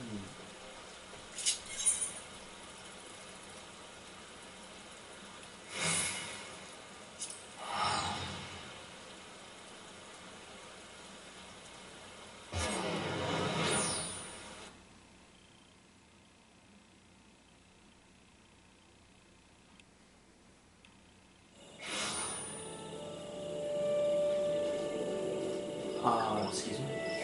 Uh, excuse me.